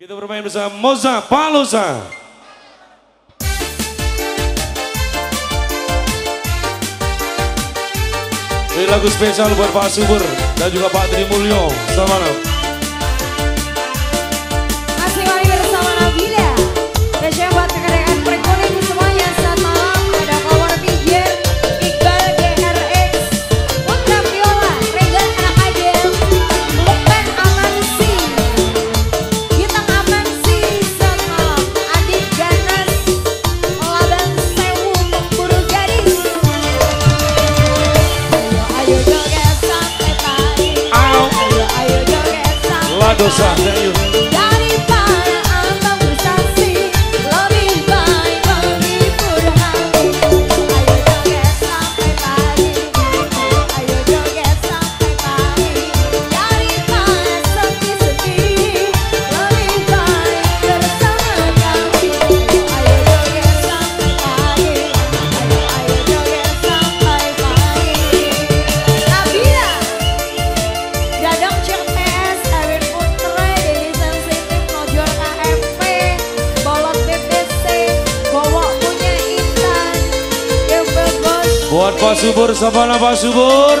Kita bermain bersama Moza Palosa. Ini lagu spesial buat Pak Subur dan juga Pak Tri Mulyo. Selamat malam. do sou. Buat Pak Subur, siapa Pak Subur?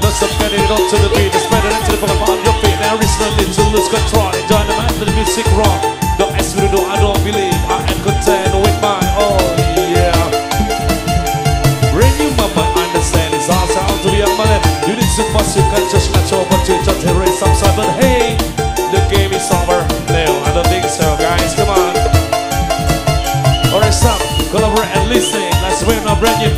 No submitting it to the beat, spread it into the front of your feet. Now it's nothing to lose control. Enjoy the match to the music rock. Don't No excuse, no, I don't believe. I am content with my own. Yeah. Renew my mind, understand it's all sound to be a man. You need to pass, you can't just match over to each erase Some sort brand new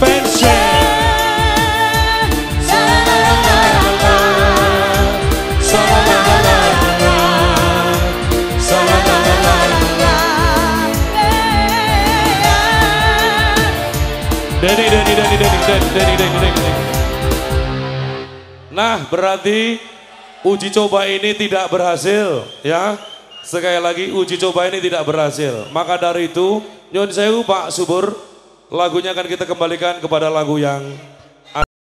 Deni. Nah, berarti uji coba ini tidak berhasil, ya. Sekali lagi uji coba ini tidak berhasil. Maka dari itu, Nyon Sewu Pak Subur, lagunya akan kita kembalikan kepada lagu yang